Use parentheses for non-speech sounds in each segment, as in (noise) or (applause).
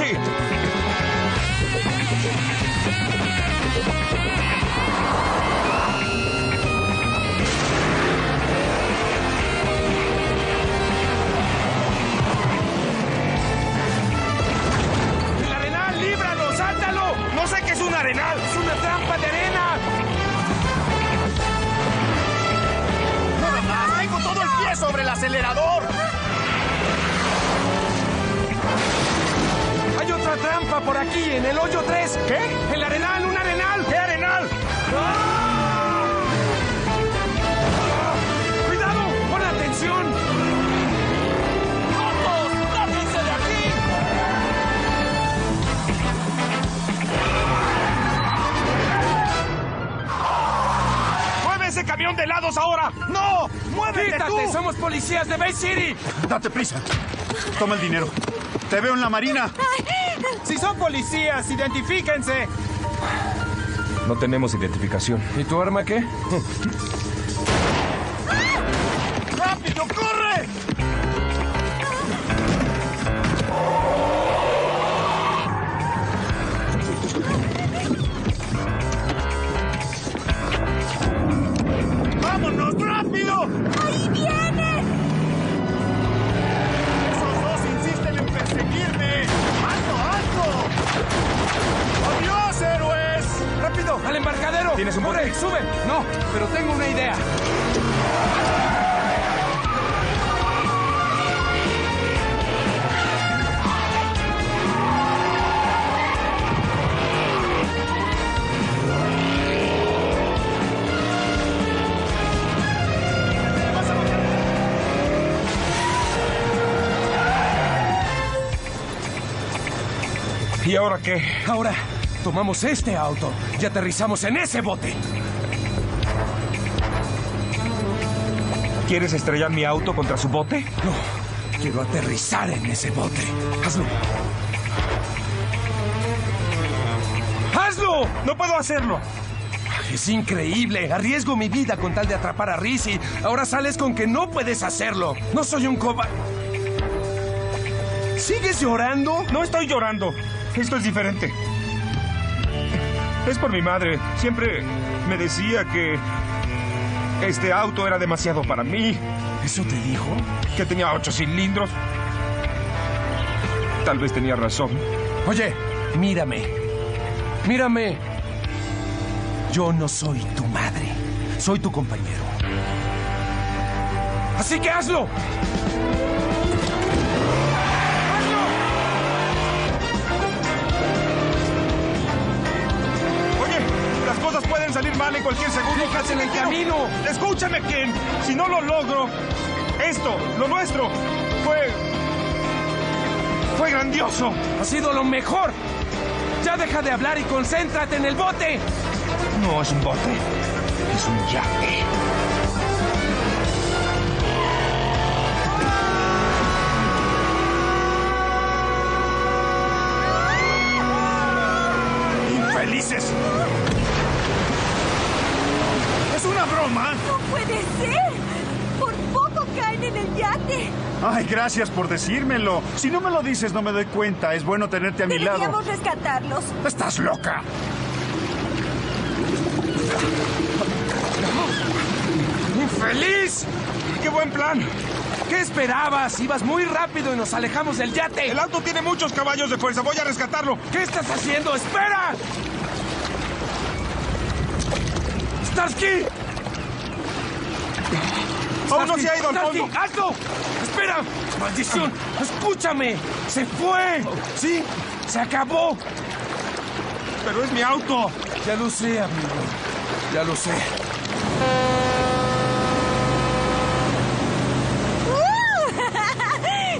¡El arenal, líbralo! ¡Sáltalo! ¡No sé qué es un arenal! ¡Es una trampa de arena! ¡Nada más! ¡Tengo todo el pie sobre el acelerador! En el hoyo 3! ¿Qué? ¡El arenal, un arenal! ¿Qué arenal? ¡Ah! ¡Cuidado! ¡Pon atención! ¡Vamos! ¡Lápice de aquí! ¡Mueve ese camión de lados ahora! ¡No! ¡Muévete ¡Quítate! tú! ¡Somos policías de Bay City! Date prisa. Toma el dinero. Te veo en la marina. Si son policías, identifíquense. No tenemos identificación. ¿Y tu arma qué? (laughs) ¡Al embarcadero! ¿Tienes un ¡Corre, sube! No, pero tengo una idea. ¿Y ahora qué? Ahora, tomamos este auto y aterrizamos en ese bote. ¿Quieres estrellar mi auto contra su bote? No, quiero aterrizar en ese bote. Hazlo. ¡Hazlo! ¡No puedo hacerlo! Es increíble. Arriesgo mi vida con tal de atrapar a Rizzy. Ahora sales con que no puedes hacerlo. No soy un coba. ¿Sigues llorando? No estoy llorando. Esto es diferente. Es por mi madre. Siempre me decía que este auto era demasiado para mí, ¿Eso te dijo? que tenía ocho cilindros. Tal vez tenía razón. Oye, mírame. Mírame. Yo no soy tu madre. Soy tu compañero. Así que hazlo. Pueden salir mal en cualquier segundo. Fíjate en el camino. Escúchame, Ken. Si no lo logro, esto, lo nuestro, fue. fue grandioso. Ha sido lo mejor. Ya deja de hablar y concéntrate en el bote. No es un bote, es un yate. Broma! ¡No puede ser! ¡Por poco caen en el yate! Ay, gracias por decírmelo. Si no me lo dices, no me doy cuenta. Es bueno tenerte a mi lado. Deberíamos rescatarlos. Estás loca. ¡Infeliz! ¡Qué buen plan! ¿Qué esperabas? Ibas muy rápido y nos alejamos del yate. El auto tiene muchos caballos de fuerza. Voy a rescatarlo. ¿Qué estás haciendo? ¡Espera! ¡Starsky! Aún no se ha ido al fondo. ¡Hazlo! ¡Espera! ¡Maldición! ¡Escúchame! ¡Se fue! ¿Sí? ¡Se acabó! Pero es mi auto. Ya lo sé, amigo. Ya lo sé.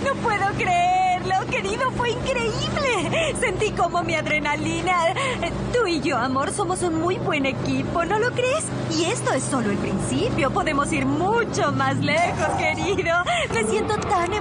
No puedo creerlo, querido, fue increíble. Sentí como mi adrenalina. Tú y yo, amor, somos un muy buen equipo, ¿no lo crees? Y esto es solo el principio. Podemos ir mucho más lejos, querido. Me siento tan